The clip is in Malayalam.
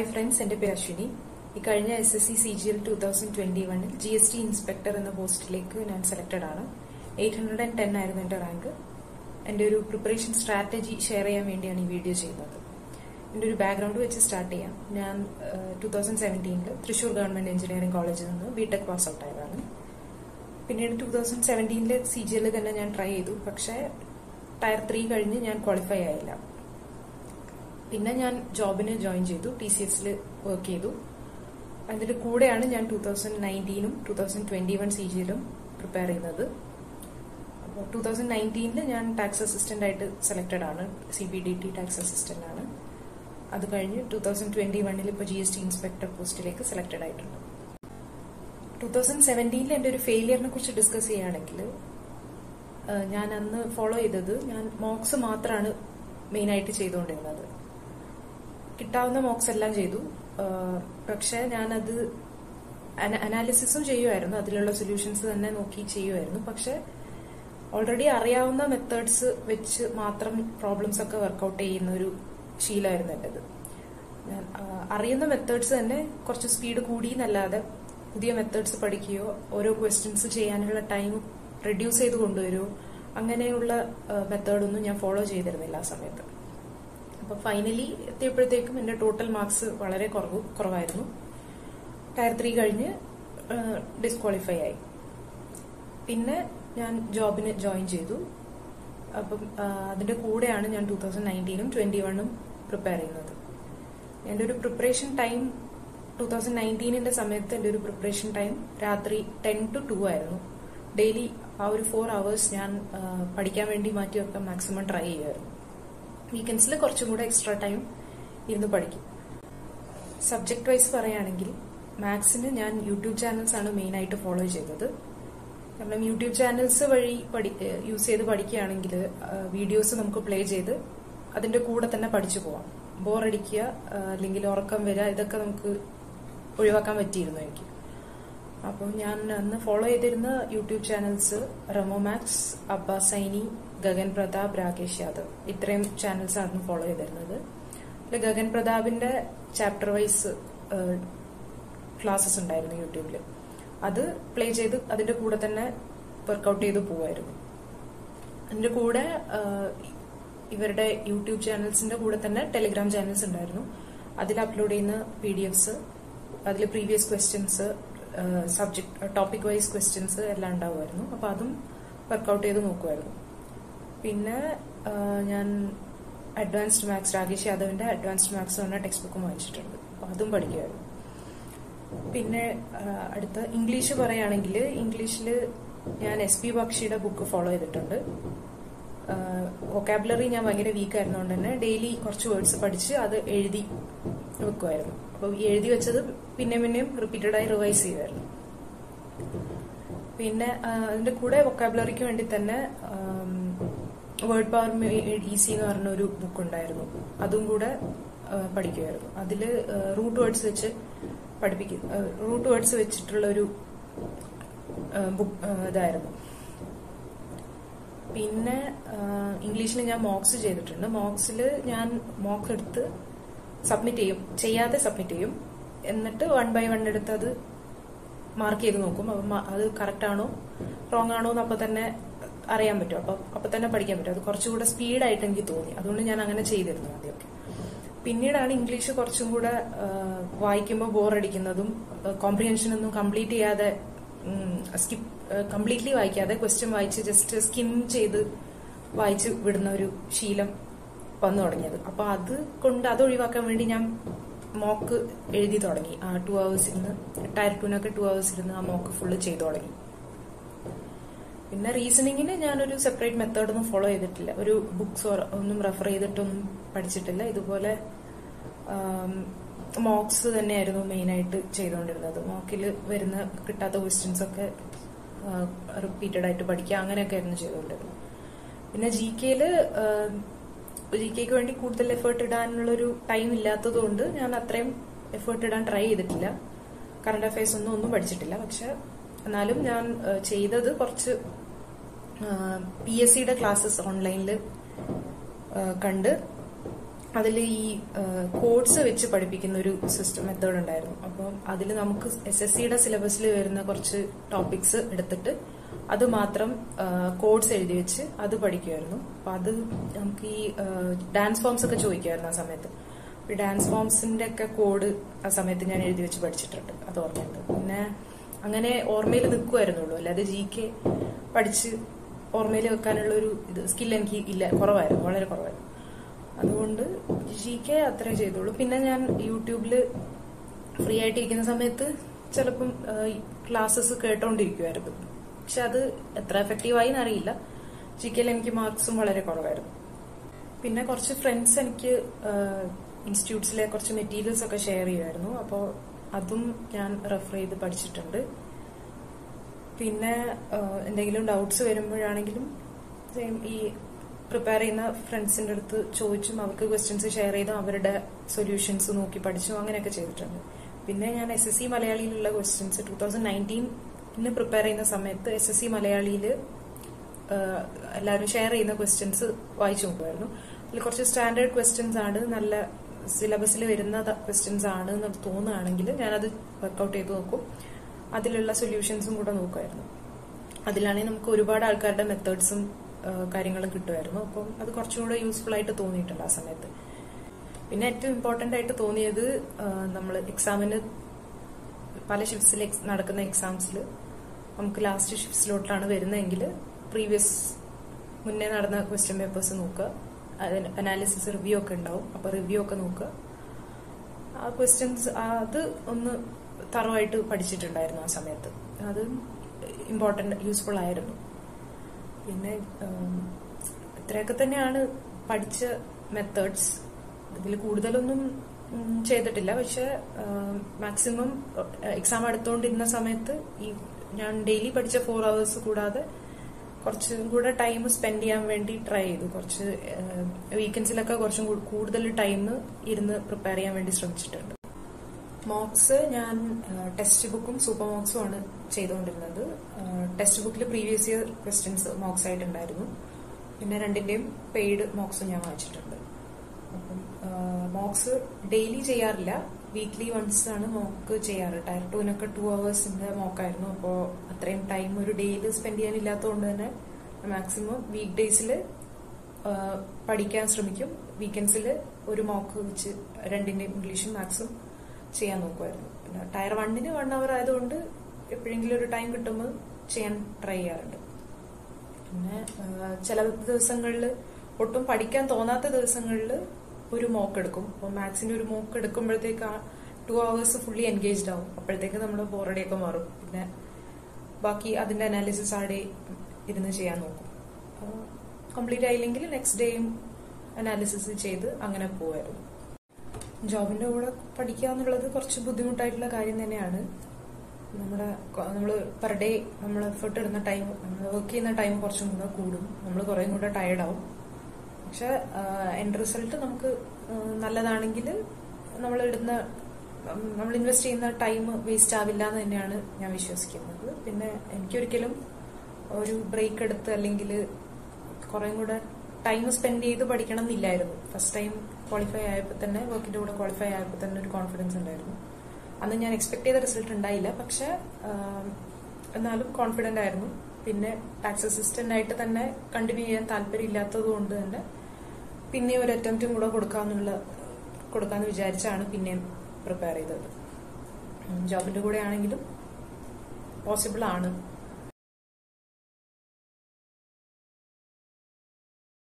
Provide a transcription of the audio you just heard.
ഹായ് ഫ്രണ്ട്സ് എന്റെ പേര് അശ്വിനി. ഈ കഴിഞ്ഞ S S C C G L two thousand twenty വണ്ണിൽ ജി എസ് ടി ഇൻസ്പെക്ടർ എന്ന പോസ്റ്റിലേക്ക് ഞാൻ സെലക്ടഡ് ആണ്. എയ്റ്റ് ഹൺഡ്രഡ് ആൻഡ് ടെൻ ആയിരുന്നു എന്റെ റാങ്ക് എന്റെ ഒരു പ്രിപ്പറേഷൻ സ്ട്രാറ്റജി ഷെയർ ചെയ്യാൻ വേണ്ടിയാണ് ഈ വീഡിയോ ചെയ്യുന്നത്. എന്റെ ഒരു ബാക്ക്ഗ്രൗണ്ട് വെച്ച് സ്റ്റാർട്ട് ചെയ്യാം. ഞാൻ ടു തൗസൻഡ് സെവന്റീനിൽ തൃശൂർ ഗവൺമെന്റ് എഞ്ചിനീയറിംഗ് കോളേജിൽ നിന്ന് ബി ടെക് പാസ് ഔട്ട് ആയതാണ്. പിന്നീട് ടു തൗസൻഡ് സെവന്റീനിലെ സി ജി എല്ലിൽ തന്നെ ഞാൻ ട്രൈ ചെയ്തു. പക്ഷേ ടയർ ത്രീ കഴിഞ്ഞ് ഞാൻ ക്വാളിഫൈ ആയില്ല. പിന്നെ ഞാൻ ജോബിന് ജോയിൻ ചെയ്തു ടി സി എസിൽ വർക്ക് ചെയ്തു. അതിന്റെ കൂടെയാണ് ഞാൻ two thousand നയന്റീനും two thousand twenty one C ജിയിലും prepare ചെയ്യുന്നത്. അപ്പോൾ ടൂ തൗസൻഡ് നയന്റീനിൽ ഞാൻ ടാക്സ് അസിസ്റ്റന്റ് ആയിട്ട് സെലക്ടഡ് ആണ്. C B D T tax assistant ആണ്. അത് കഴിഞ്ഞ് ടൂ തൗസൻഡ് ട്വന്റി വണ്ണിൽ ഇപ്പോൾ ജി എസ് ടി ഇൻസ്പെക്ടർ പോസ്റ്റിലേക്ക് സെലക്ടഡ് ആയിട്ടുണ്ട്. ടൂ തൗസൻഡ് സെവന്റീനിൽ എന്റെ ഒരു ഫെയിലിയറിനെ കുറിച്ച് ഡിസ്കസ് ചെയ്യുകയാണെങ്കിൽ ഞാൻ അന്ന് ഫോളോ ചെയ്തത് ഞാൻ മോക്സ് മാത്രമാണ് മെയിനായിട്ട് ചെയ്തുകൊണ്ടിരുന്നത്. കിട്ടാവുന്ന മോക്സ് എല്ലാം ചെയ്തു. പക്ഷെ ഞാനത് അനാലിസിസും ചെയ്യുമായിരുന്നു അതിലുള്ള സൊല്യൂഷൻസ് തന്നെ നോക്കി ചെയ്യുമായിരുന്നു പക്ഷെ ഓൾറെഡി അറിയാവുന്ന മെത്തേഡ്സ് വെച്ച് മാത്രം പ്രോബ്ലംസ് ഒക്കെ വർക്കൗട്ട് ചെയ്യുന്ന ഒരു ശീലമായിരുന്നു എന്റെത്. അറിയുന്ന മെത്തേഡ്സ് തന്നെ കുറച്ച് സ്പീഡ് കൂടി എന്നല്ലാതെ പുതിയ മെത്തേഡ്സ് പഠിക്കുകയോ ഓരോ ക്വസ്റ്റ്യൻസ് ചെയ്യാനുള്ള ടൈം റെഡ്യൂസ് ചെയ്ത് കൊണ്ടുവരുമോ അങ്ങനെയുള്ള മെത്തേഡൊന്നും ഞാൻ ഫോളോ ചെയ്തിരുന്നില്ല ആ സമയത്ത്. അപ്പൊ ഫൈനലി എത്തിയപ്പോഴത്തേക്കും എന്റെ ടോട്ടൽ മാർക്സ് വളരെ കുറവ് കുറവായിരുന്നു. ടയർ ത്രീ കഴിഞ്ഞ് ഡിസ്ക്വാളിഫൈ ആയി. പിന്നെ ഞാൻ ജോബിന് ജോയിൻ ചെയ്തു. അപ്പം അതിന്റെ കൂടെയാണ് ഞാൻ ടൂ തൗസൻഡ് നയന്റീനും ട്വന്റി വണ്ണും പ്രിപ്പയർ ചെയ്യുന്നത്. എന്റെ ഒരു പ്രിപ്പറേഷൻ ടൈം ടൂ തൗസൻഡ് നയന്റീനിന്റെ സമയത്ത് എന്റെ ഒരു പ്രിപ്പറേഷൻ ടൈം രാത്രി ടെൻ ടു ടു ആയിരുന്നു. ഡെയിലി ആ ഒരു ഫോർ അവേഴ്സ് ഞാൻ പഠിക്കാൻ വേണ്ടി മാറ്റിയൊക്കെ മാക്സിമം ട്രൈ ചെയ്യുമായിരുന്നു. വീക്കെൻഡ്സിൽ കുറച്ചും കൂടെ എക്സ്ട്രാ ടൈം ഇരുന്ന് പഠിക്കും. സബ്ജക്ട് വൈസ് പറയുകയാണെങ്കിൽ മാത്സിന് ഞാൻ യൂട്യൂബ് ചാനൽസ് ആണ് മെയിൻ ആയിട്ട് ഫോളോ ചെയ്തത് കാരണം യൂട്യൂബ് ചാനൽസ് വഴി യൂസ് ചെയ്ത് പഠിക്കുകയാണെങ്കിൽ വീഡിയോസ് നമുക്ക് പ്ലേ ചെയ്ത് അതിന്റെ കൂടെ തന്നെ പഠിച്ചു പോവാം. ബോറടിക്കുക അല്ലെങ്കിൽ ഉറക്കം വരിക ഇതൊക്കെ നമുക്ക് ഒഴിവാക്കാൻ പറ്റിയിരുന്നു എനിക്ക്. അപ്പോൾ ഞാൻ അന്ന് ഫോളോ ചെയ്തിരുന്ന യൂട്യൂബ് ചാനൽസ് റെമോമാക്സ് മാക്സ് അബ്ബാസ് സൈനി ഗഗൻ പ്രതാപ് രാകേഷ് യാദവ്. ഇത്രയും ചാനൽസ് ആയിരുന്നു ഫോളോ ചെയ്തിരുന്നത്. അതിൽ ഗഗൻ പ്രതാപിന്റെ ചാപ്റ്റർ വൈസ് ക്ലാസ്സസ് ഉണ്ടായിരുന്നു യൂട്യൂബിൽ അത് പ്ലേ ചെയ്ത് അതിന്റെ കൂടെ തന്നെ വർക്കൗട്ട് ചെയ്ത് പോവായിരുന്നു. അതിന്റെ കൂടെ ഇവരുടെ യൂട്യൂബ് ചാനൽസിന്റെ കൂടെ തന്നെ ടെലിഗ്രാം ചാനൽസ് ഉണ്ടായിരുന്നു. അതിൽ അപ്ലോഡ് ചെയ്യുന്ന പി ഡി എഫ്സ് അതിൽ previous questions subject topic wise questions എല്ലാം ഉണ്ടാവുമായിരുന്നു. അപ്പൊ അതും വർക്കൗട്ട് ചെയ്ത് നോക്കുമായിരുന്നു. പിന്നെ ഞാൻ അഡ്വാൻസ്ഡ് മാത്സ് രാകേഷ് യാദവിന്റെ അഡ്വാൻസ്ഡ് മാത്സ് എന്ന ടെക്സ്റ്റ് ബുക്കും വായിച്ചിട്ടുണ്ട്. അപ്പൊ അതും പഠിക്കുമായിരുന്നു പിന്നെ അടുത്ത ഇംഗ്ലീഷ് പറയുകയാണെങ്കിൽ ഇംഗ്ലീഷിൽ ഞാൻ എസ് പി ബക്ഷിയുടെ ബുക്ക് ഫോളോ ചെയ്തിട്ടുണ്ട്. വൊക്കാബുലറി ഞാൻ ഭയങ്കര വീക്ക് ആയിരുന്നതുകൊണ്ട് തന്നെ ഡെയിലി കുറച്ച് വേർഡ്സ് പഠിച്ച് അത് എഴുതി വെക്കുമായിരുന്നു അപ്പോൾ എഴുതി വെച്ചത് പിന്നെ പിന്നെയും റിപ്പീറ്റഡ് ആയി റിവൈസ് ചെയ്യുമായിരുന്നു പിന്നെ അതിന്റെ കൂടെ വൊക്കാബുലറിക്ക് വേണ്ടി തന്നെ വേർഡ് പവർ ഈസി എന്ന് പറഞ്ഞ ഒരു ബുക്ക് ഉണ്ടായിരുന്നു. അതും കൂടെ പഠിക്കുമായിരുന്നു അതിൽ റൂട്ട് വേർഡ്സ് വെച്ച് പഠിപ്പിക്കും റൂട്ട് വേർഡ്സ് വെച്ചിട്ടുള്ള ഒരു ബുക്ക് ഇതായിരുന്നു. പിന്നെ ഇംഗ്ലീഷിൽ ഞാൻ മോക്സ് ചെയ്തിട്ടുണ്ട്. മോക്സിൽ ഞാൻ മോക്ക് എടുത്ത് സബ്മിറ്റ് ചെയ്യും. ചെയ്യാതെ സബ്മിറ്റ് ചെയ്യും. എന്നിട്ട് വൺ ബൈ വൺ എടുത്ത് അത് മാർക്ക് ചെയ്ത് നോക്കും. അപ്പം അത് കറക്റ്റ് ആണോ റോങ് ആണോ എന്ന് തന്നെ അറിയാൻ പറ്റും. അപ്പൊ അപ്പൊ തന്നെ പഠിക്കാൻ പറ്റും. അത് കുറച്ചുകൂടെ സ്പീഡായിട്ട് എനിക്ക് തോന്നി. അതുകൊണ്ട് ഞാൻ അങ്ങനെ ചെയ്തിരുന്നു ആദ്യമൊക്കെ. പിന്നീടാണ് ഇംഗ്ലീഷ് കുറച്ചും കൂടെ വായിക്കുമ്പോൾ ബോറടിക്കുന്നതും കോംപ്രിഹെൻഷൻ ഒന്നും കംപ്ലീറ്റ് ചെയ്യാതെ സ്കിപ്പ് കംപ്ലീറ്റ്ലി വായിക്കാതെ ക്വസ്റ്റ്യൻ വായിച്ച് ജസ്റ്റ് സ്കിം ചെയ്ത് വായിച്ച് വിടുന്ന ഒരു ശീലം വന്നു തുടങ്ങിയത്. അപ്പൊ അത് കൊണ്ട് അത് ഒഴിവാക്കാൻ വേണ്ടി ഞാൻ മോക്ക് എഴുതി തുടങ്ങി. ആ ടു അവേഴ്സ് ഇരുന്ന് ടയർ ടുവിനൊക്കെ ടു അവേഴ്സ് ഇരുന്ന് ആ മോക്ക് ഫുള്ള് ചെയ്തു തുടങ്ങി. പിന്നെ റീസണിങ്ങിന് ഞാനൊരു സെപ്പറേറ്റ് മെത്തേഡ് ഒന്നും ഫോളോ ചെയ്തിട്ടില്ല. ഒരു ബുക്സ് ഒന്നും റെഫർ ചെയ്തിട്ടൊന്നും പഠിച്ചിട്ടില്ല. ഇതുപോലെ മോക്സ് തന്നെയായിരുന്നു മെയിനായിട്ട് ചെയ്തുകൊണ്ടിരുന്നത് മോക്കിൽ വരുന്ന കിട്ടാത്ത ക്വസ്റ്റ്യൻസ് ഒക്കെ റിപ്പീറ്റഡ് ആയിട്ട് പഠിക്കുക അങ്ങനെയൊക്കെ ആയിരുന്നു ചെയ്തുകൊണ്ടിരുന്നത് പിന്നെ ജി കെയിൽ ജി കെക്ക് വേണ്ടി കൂടുതൽ എഫേർട്ട് ഇടാനുള്ളൊരു ടൈം ഇല്ലാത്തതുകൊണ്ട് ഞാൻ അത്രയും എഫേർട്ട് ഇടാൻ ട്രൈ ചെയ്തിട്ടില്ല. കറണ്ട് അഫയേഴ്സ് ഒന്നും ഒന്നും പഠിച്ചിട്ടില്ല. പക്ഷെ എന്നാലും ഞാൻ ചെയ്തത് കുറച്ച് പി എസ് സിയുടെ ക്ലാസ്സസ് ഓൺലൈനിൽ കണ്ട്. അതിൽ ഈ കോഡ്സ് വെച്ച് പഠിപ്പിക്കുന്ന ഒരു സിസ്റ്റം മെത്തേഡ് ഉണ്ടായിരുന്നു. അപ്പം അതിൽ നമുക്ക് എസ് എസ് സിയുടെ സിലബസിൽ വരുന്ന കുറച്ച് ടോപ്പിക്സ് എടുത്തിട്ട് അത് മാത്രം കോഡ്സ് എഴുതി വെച്ച് അത് പഠിക്കുമായിരുന്നു അപ്പം അത് നമുക്ക് ഈ ഡാൻസ് ഫോംസ് ഒക്കെ ചോദിക്കുമായിരുന്നു ആ സമയത്ത്. ഡാൻസ് ഫോംസിന്റെ ഒക്കെ കോഡ് ആ സമയത്ത് ഞാൻ എഴുതി വെച്ച് പഠിച്ചിട്ടുണ്ട്. അത് ഓർമ്മയുണ്ട്. പിന്നെ അങ്ങനെ ഓർമ്മയിൽ നിൽക്കുമായിരുന്നുള്ളൂ അല്ലാതെ ജി കെ പഠിച്ച് ഓർമ്മയിൽ വെക്കാനുള്ള ഒരു ഇത് സ്കിൽ എനിക്ക് ഇല്ല കുറവായിരുന്നു വളരെ കുറവായിരുന്നു. അതുകൊണ്ട് ജി കെ അത്രേ ചെയ്തോളൂ പിന്നെ ഞാൻ യൂട്യൂബിൽ ഫ്രീ ആയിട്ടിരിക്കുന്ന സമയത്ത് ചിലപ്പം ക്ലാസ്സസ് കേട്ടോണ്ടിരിക്കുമായിരുന്നു പക്ഷെ അത് എത്ര എഫക്റ്റീവായി എന്നറിയില്ല. ജി കെയിൽ എനിക്ക് മാർക്സും വളരെ കുറവായിരുന്നു. പിന്നെ കുറച്ച് ഫ്രണ്ട്സ് എനിക്ക് ഇൻസ്റ്റിറ്റ്യൂട്ട്സിലെ കുറച്ച് മെറ്റീരിയൽസ് ഒക്കെ ഷെയർ ചെയ്യുമായിരുന്നു. അപ്പോൾ അതും ഞാൻ റെഫർ ചെയ്ത് പഠിച്ചിട്ടുണ്ട്. പിന്നെ എന്തെങ്കിലും ഡൗട്ട്സ് വരുമ്പോഴാണെങ്കിലും സെയിം ഈ പ്രിപ്പയർ ചെയ്യുന്ന ഫ്രണ്ട്സിന്റെ അടുത്ത് ചോദിച്ചും അവർക്ക് ക്വസ്റ്റ്യൻസ് ഷെയർ ചെയ്തും അവരുടെ സൊല്യൂഷൻസ് നോക്കി പഠിച്ചും അങ്ങനെയൊക്കെ ചെയ്തിട്ടുണ്ട്. പിന്നെ ഞാൻ എസ് എസ് സി മലയാളിയിലുള്ള ക്വസ്റ്റ്യൻസ് ടൂ തൗസൻഡ് നയന്റീനിന് പ്രിപ്പയർ ചെയ്യുന്ന സമയത്ത് എസ് എസ് സി മലയാളിയിൽ എല്ലാവരും ഷെയർ ചെയ്യുന്ന ക്വസ്റ്റ്യൻസ് വായിച്ചു നോക്കുമായിരുന്നു. അതിൽ കുറച്ച് സ്റ്റാൻഡേർഡ് ക്വസ്റ്റ്യൻസ് ആണ് നല്ല സിലബസിൽ വരുന്ന ക്വസ്റ്റ്യൻസ് ആണ് എന്ന് തോന്നുകയാണെങ്കിൽ ഞാനത് വർക്കൗട്ട് ചെയ്ത് നോക്കും. അതിലുള്ള സൊല്യൂഷൻസും കൂടെ നോക്കുമായിരുന്നു അതിലാണെങ്കിൽ നമുക്ക് ഒരുപാട് ആൾക്കാരുടെ മെത്തേഡ്സും കാര്യങ്ങളും കിട്ടുമായിരുന്നു അപ്പം അത് കുറച്ചും കൂടെ യൂസ്ഫുൾ ആയിട്ട് തോന്നിയിട്ടുണ്ട് ആ സമയത്ത്. പിന്നെ ഏറ്റവും ഇമ്പോർട്ടന്റ് ആയിട്ട് തോന്നിയത് നമ്മൾ എക്സാമിന് പല ഷിഫ്റ്റ്സിൽ നടക്കുന്ന എക്സാംസിൽ നമുക്ക് ലാസ്റ്റ് ഷിഫ്റ്റ്സിലോട്ടാണ് വരുന്നതെങ്കിൽ പ്രീവിയസ് മുന്നേ നടന്ന ക്വസ്റ്റ്യൻ പേപ്പേഴ്സ് നോക്കുക. അനാലിസിസ് റിവ്യൂ ഒക്കെ ഉണ്ടാവും. അപ്പൊ റിവ്യൂ ഒക്കെ നോക്കുക. ആ ക്വസ്റ്റ്യൻസ് അത് ഒന്ന് തറവായിട്ട് പഠിച്ചിട്ടുണ്ടായിരുന്നു ആ സമയത്ത്. അത് ഇമ്പോർട്ടന്റ് യൂസ്ഫുൾ ആയിരുന്നു. പിന്നെ ഇത്രയൊക്കെ തന്നെയാണ് പഠിച്ച മെത്തേഡ്സ് ഇതിൽ കൂടുതലൊന്നും ചെയ്തിട്ടില്ല. പക്ഷെ മാക്സിമം എക്സാം അടുത്തോണ്ടിരുന്ന സമയത്ത് ഈ ഞാൻ ഡെയിലി പഠിച്ച ഫോർ അവേഴ്സ് കൂടാതെ കുറച്ചും കൂടെ ടൈം സ്പെൻഡ് ചെയ്യാൻ വേണ്ടി ട്രൈ ചെയ്തു. കുറച്ച് വീക്കെൻഡ്സിലൊക്കെ കുറച്ചും കൂടുതൽ ടൈം ഇരുന്ന് പ്രിപ്പയർ ചെയ്യാൻ വേണ്ടി ശ്രമിച്ചിട്ടുണ്ട്. മോക്സ് ഞാൻ ടെക്സ്റ്റ് ബുക്കും സൂപ്പർ മോക്സും ആണ് ചെയ്തുകൊണ്ടിരുന്നത്. ടെക്സ്റ്റ് ബുക്കിൽ പ്രീവിയസ് ഇയർ ക്വസ്റ്റ്യൻസ് മോക്സ് ആയിട്ടുണ്ടായിരുന്നു. പിന്നെ രണ്ടിന്റെയും പെയ്ഡ് മോക്സും ഞാൻ വായിച്ചിട്ടുണ്ട്. അപ്പം മോക്സ് ഡെയിലി ചെയ്യാറില്ല. വീക്ക്ലി വൺസ് ആണ് മോക്ക് ചെയ്യാറ്. ടയർ ടൂനൊക്കെ ടു അവേഴ്സിന്റെ മോക്കായിരുന്നു അപ്പോൾ അത്രയും ടൈം ഒരു ഡേയിൽ സ്പെൻഡ് ചെയ്യാനില്ലാത്തതുകൊണ്ട് തന്നെ മാക്സിമം വീക്ക് ഡേയ്സിൽ പഠിക്കാൻ ശ്രമിക്കും. വീക്കെൻഡ്സിൽ ഒരു മോക്ക് വെച്ച് രണ്ടിന്റെയും ഇംഗ്ലീഷും മാത്സും ചെയ്യാൻ നോക്കുമായിരുന്നു പിന്നെ ടയർ വണ്ണിന് വൺ അവർ ആയതുകൊണ്ട് എപ്പോഴെങ്കിലും ഒരു ടൈം കിട്ടുമ്പോൾ ചെയ്യാൻ ട്രൈ ചെയ്യാറുണ്ട്. പിന്നെ ചില ദിവസങ്ങളിൽ ഒട്ടും പഠിക്കാൻ തോന്നാത്ത ദിവസങ്ങളിൽ ഒരു മോക്ക് എടുക്കും. അപ്പോൾ മാത്സിന്റെ ഒരു മോക്ക് എടുക്കുമ്പോഴത്തേക്ക് ആ ടു അവേഴ്സ് ഫുള്ളി എൻഗേജ്ഡ് ആവും. അപ്പോഴത്തേക്ക് നമ്മൾ ബോറടിയൊക്കെ മാറും. പിന്നെ ബാക്കി അതിന്റെ അനാലിസിസ് ആടെ ഇരുന്ന് ചെയ്യാൻ നോക്കും. കംപ്ലീറ്റ് ആയില്ലെങ്കിൽ നെക്സ്റ്റ് ഡേയും അനാലിസിസ് ചെയ്ത് അങ്ങനെ പോവായിരുന്നു. ജോബിന്റെ കൂടെ പഠിക്കുക എന്നുള്ളത് കുറച്ച് ബുദ്ധിമുട്ടായിട്ടുള്ള കാര്യം തന്നെയാണ്. നമ്മുടെ നമ്മൾ പെർ ഡേ നമ്മൾ എഫേർട്ട് ഇടുന്ന ടൈം നമ്മൾ വർക്ക് ചെയ്യുന്ന ടൈം കുറച്ചും കൂടെ കൂടും. നമ്മൾ കുറേ കൂടെ ടയർഡാവും പക്ഷെ എൻഡ് റിസൾട്ട് നമുക്ക് നല്ലതാണെങ്കിൽ നമ്മൾ ഇടുന്ന നമ്മൾ ഇൻവെസ്റ്റ് ചെയ്യുന്ന ടൈം വേസ്റ്റ് ആവില്ല എന്ന് തന്നെയാണ് ഞാൻ വിശ്വസിക്കുന്നത്. പിന്നെ എനിക്കൊരിക്കലും ഒരു ബ്രേക്ക് എടുത്ത് അല്ലെങ്കിൽ കുറേ കൂടെ ടൈം സ്പെൻഡ് ചെയ്ത് പഠിക്കണം എന്നില്ലായിരുന്നു ഫസ്റ്റ് ടൈം ക്വാളിഫൈ ആയപ്പോൾ തന്നെ വർക്കിന്റെ കൂടെ ക്വാളിഫൈ ആയപ്പോൾ തന്നെ ഒരു കോൺഫിഡൻസ് ഉണ്ടായിരുന്നു. അന്ന് ഞാൻ എക്സ്പെക്ട് ചെയ്ത റിസൾട്ട് ഉണ്ടായില്ല. പക്ഷെ എന്നാലും കോൺഫിഡന്റ് ആയിരുന്നു. പിന്നെ ടാക്സ് അസിസ്റ്റന്റ് ആയിട്ട് തന്നെ കണ്ടിന്യൂ ചെയ്യാൻ താല്പര്യം ഇല്ലാത്തത് കൊണ്ട് തന്നെ പിന്നെ ഒരു അറ്റംപ്റ്റും കൂടെ കൊടുക്കാന്നുള്ള കൊടുക്കാന്ന് വിചാരിച്ചാണ് പിന്നെയും പ്രിപ്പയർ ചെയ്തത്. ജോബിന്റെ കൂടെ ആണെങ്കിലും പോസിബിൾ ആണ്.